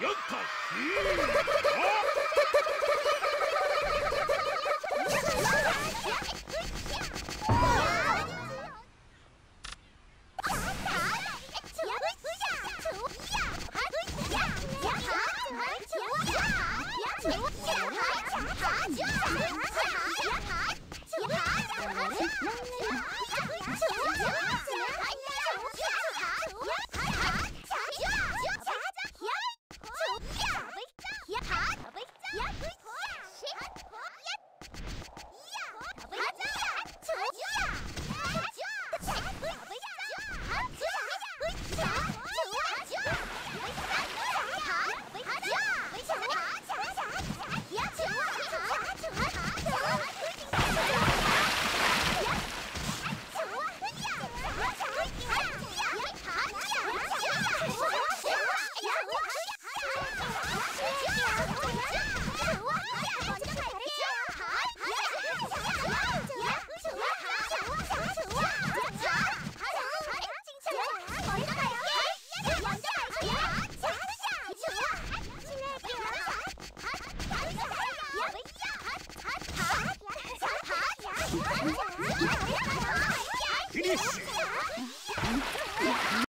よっかしー。あっやった!